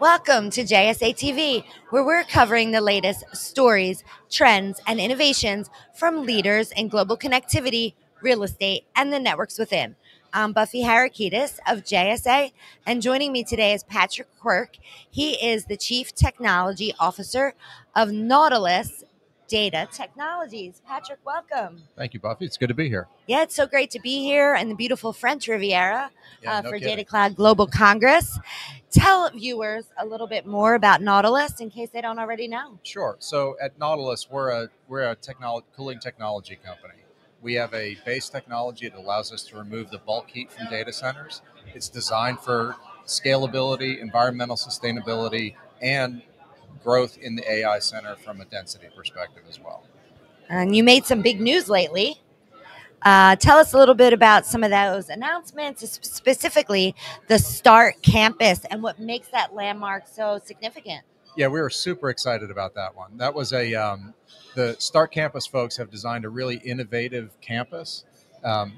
Welcome to JSA TV, where we're covering the latest stories, trends, and innovations from leaders in global connectivity, real estate, and the networks within. I'm Buffy Harakidas of JSA, and joining me today is Patrick Quirk. He is the Chief Technology Officer of Nautilus Data Technologies. Patrick, welcome. Thank you, Buffy. It's good to be here. Yeah, it's so great to be here in the beautiful French Riviera Yeah, uh, no for kidding. Datacloud Global Congress. Tell viewers a little bit more about Nautilus in case they don't already know. Sure. So at Nautilus, we're a we're a technolo- cooling technology company. We have a base technology that allows us to remove the bulk heat from data centers. It's designed for scalability, environmental sustainability, and growth in the AI center from a density perspective as well. And you made some big news lately. Uh, tell us a little bit about some of those announcements, specifically the START campus and what makes that landmark so significant. Yeah, we were super excited about that one. That was a um, the Start Campus folks have designed a really innovative campus. Um,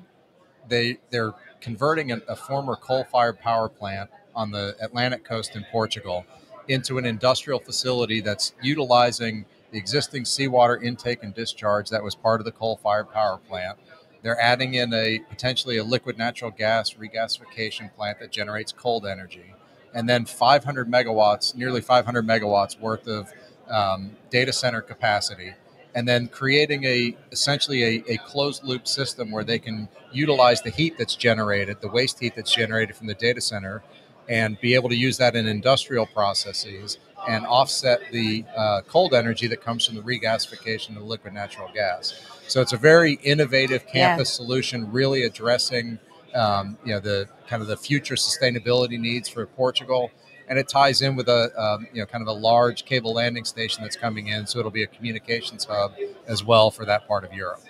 they they're converting a, a former coal-fired power plant on the Atlantic coast in Portugal into an industrial facility that's utilizing the existing seawater intake and discharge that was part of the coal-fired power plant. They're adding in a potentially a liquid natural gas regasification plant that generates cold energy and then 500 megawatts, nearly 500 megawatts worth of um, data center capacity, and then creating a essentially a, a closed loop system where they can utilize the heat that's generated, the waste heat that's generated from the data center, and be able to use that in industrial processes and offset the uh, cold energy that comes from the regasification of liquid natural gas. So it's a very innovative Yeah. campus solution, really addressing um, you know the kind of the future sustainability needs for Portugal, and it ties in with a um, you know kind of a large cable landing station that's coming in, so it'll be a communications hub as well for that part of Europe.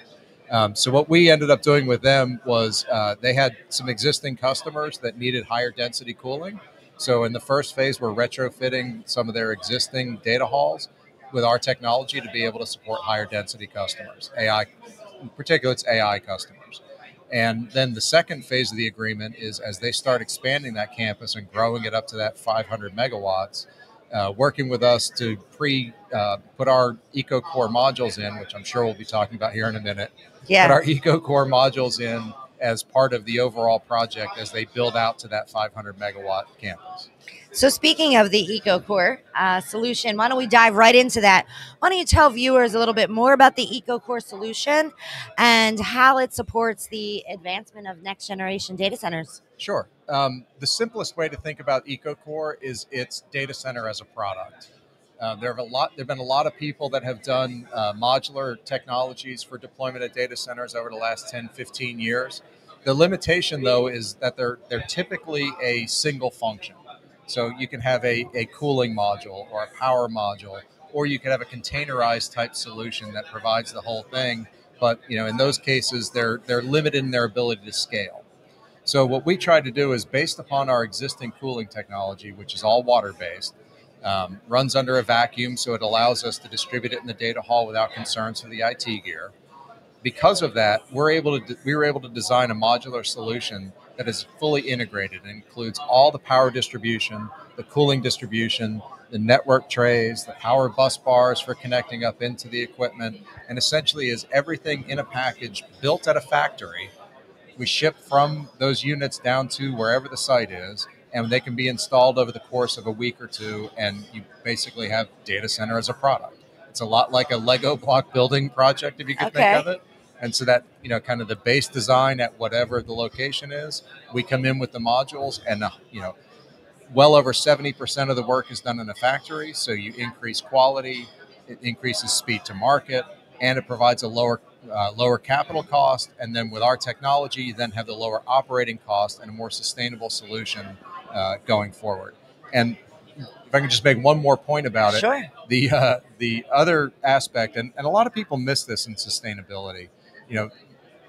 Um, so what we ended up doing with them was uh, they had some existing customers that needed higher density cooling. So in the first phase, we're retrofitting some of their existing data halls with our technology to be able to support higher density customers, AI, in particular, it's AI customers. And then the second phase of the agreement is as they start expanding that campus and growing it up to that 500 megawatts, uh, working with us to pre uh, put our EcoCore modules in, which I'm sure we'll be talking about here in a minute. Put Yeah. our EcoCore modules in as part of the overall project as they build out to that 500 megawatt campus. So, speaking of the EcoCore uh, solution, why don't we dive right into that? Why don't you tell viewers a little bit more about the EcoCore solution and how it supports the advancement of next generation data centers? Sure. Um, the simplest way to think about EcoCore is its data center as a product. Uh, there have a lot. There've been a lot of people that have done uh, modular technologies for deployment at data centers over the last 10, 15 years. The limitation, though, is that they're they're typically a single function. So you can have a, a cooling module or a power module, or you could have a containerized type solution that provides the whole thing. But you know, in those cases, they're they're limited in their ability to scale. So what we try to do is based upon our existing cooling technology, which is all water based, um, runs under a vacuum, so it allows us to distribute it in the data hall without concerns for the IT gear. Because of that, we're able to we were able to design a modular solution that is fully integrated. And includes all the power distribution, the cooling distribution, the network trays, the power bus bars for connecting up into the equipment, and essentially is everything in a package built at a factory. We ship from those units down to wherever the site is and they can be installed over the course of a week or two and you basically have data center as a product. It's a lot like a lego block building project if you could Okay. think of it and so that you know kind of the base design at whatever the location is we come in with the modules and uh, you know well over 70% of the work is done in a factory. So you increase quality it increases speed to market and it provides a lower uh, lower capital cost. And then with our technology you then have the lower operating cost and a more sustainable solution uh, going forward. And if i can just make one more point about it. Sure. the uh, the other aspect and, and a lot of people miss this in sustainability you know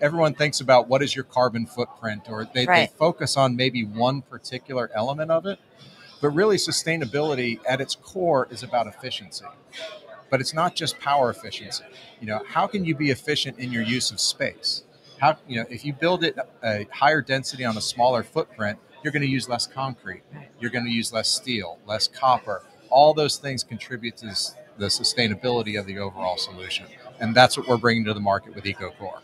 everyone thinks about what is your carbon footprint or they, Right. they focus on maybe one particular element of it but really sustainability at its core is about efficiency but it's not just power efficiency you know how can you be efficient in your use of space how you know if you build it a higher density on a smaller footprint you're going to use less concrete, you're going to use less steel, less copper. All those things contribute to the sustainability of the overall solution. And that's what we're bringing to the market with EcoCore.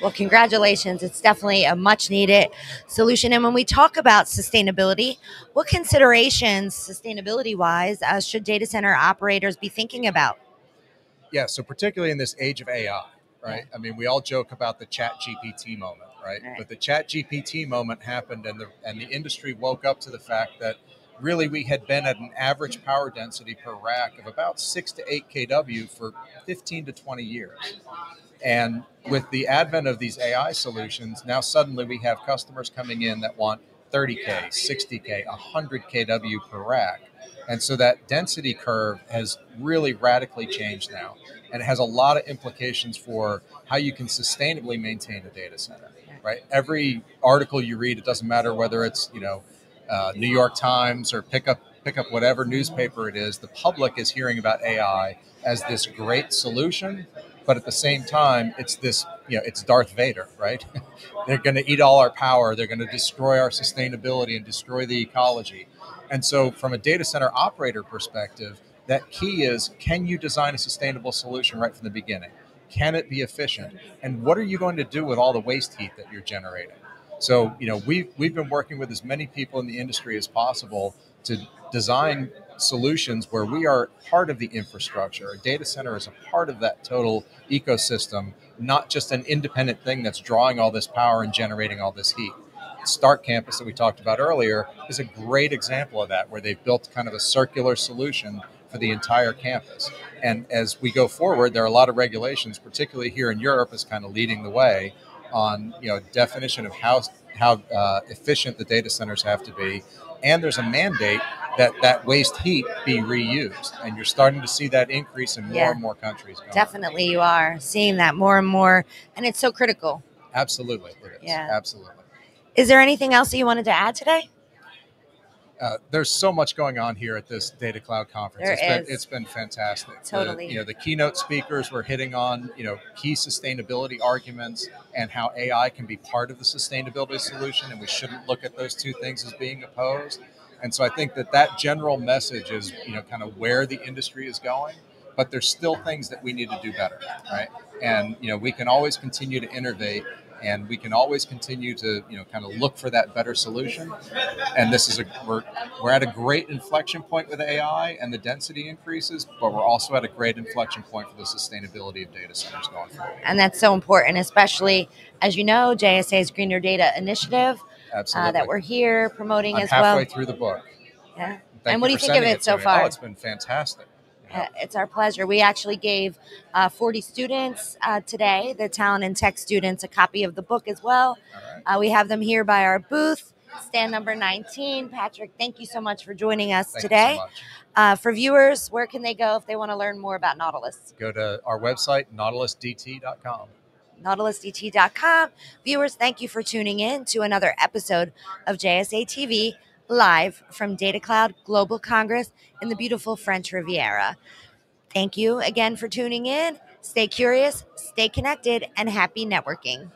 Well, congratulations. It's definitely a much needed solution. And when we talk about sustainability, what considerations, sustainability wise, uh, should data center operators be thinking about? Yeah, so particularly in this age of AI, right? I mean, we all joke about the ChatGPT moment, right? right? But the ChatGPT moment happened and the, and the industry woke up to the fact that really we had been at an average power density per rack of about six to eight kW for 15 to 20 years. And with the advent of these AI solutions, now suddenly we have customers coming in that want 30K, 60K, 100 kW per rack. And so that density curve has really radically changed now. And it has a lot of implications for how you can sustainably maintain a data center, right? Every article you read, it doesn't matter whether it's, you know, uh, New York Times or pick up pick up whatever newspaper it is, the public is hearing about AI as this great solution but at the same time, it's this, you know, it's Darth Vader, right? They're going to eat all our power. They're going to destroy our sustainability and destroy the ecology. And so, from a data center operator perspective, that key is can you design a sustainable solution right from the beginning? Can it be efficient? And what are you going to do with all the waste heat that you're generating? So, you know, we've, we've been working with as many people in the industry as possible to design solutions where we are part of the infrastructure. A data center is a part of that total ecosystem, not just an independent thing that's drawing all this power and generating all this heat. Start Campus that we talked about earlier is a great example of that, where they've built kind of a circular solution for the entire campus. And as we go forward, there are a lot of regulations, particularly here in Europe, is kind of leading the way on you know definition of how how uh, efficient the data centers have to be, and there's a mandate that that waste heat be reused. And you're starting to see that increase in more yeah. and more countries going. definitely you are seeing that more and more. And it's so critical. Absolutely yeah. Absolutely. Is there anything else that you wanted to add today uh, there's so much going on here at this Datacloud conference. There it's is. been it's been fantastic. Totally. The, you know, the keynote speakers were hitting on you know key sustainability arguments and how AI can be part of the sustainability solution, and we shouldn't look at those two things as being opposed. And so I think that that general message is, you know, kind of where the industry is going, but there's still things that we need to do better, right? And, you know, we can always continue to innovate and we can always continue to, you know, kind of look for that better solution. And this is a, we're, we're at a great inflection point with AI and the density increases, but we're also at a great inflection point for the sustainability of data centers going forward. And that's so important, especially as you know, JSA's Greener Data Initiative Absolutely. Uh, that we're here promoting I'm as well. Halfway through the book. Yeah. Thank and what do you think of it, it so me. far? Oh, it's been fantastic. Uh, it's our pleasure. We actually gave uh, 40 students uh, today, the talent and tech students, a copy of the book as well. Right. Uh, we have them here by our booth, stand number 19. Patrick, thank you so much for joining us thank today. So uh, for viewers, where can they go if they want to learn more about Nautilus? Go to our website, nautilusdt.com nautilusdt.com. Viewers, thank you for tuning in to another episode of JSA TV live from Datacloud Global Congress in the beautiful French Riviera. Thank you again for tuning in. Stay curious, stay connected, and happy networking.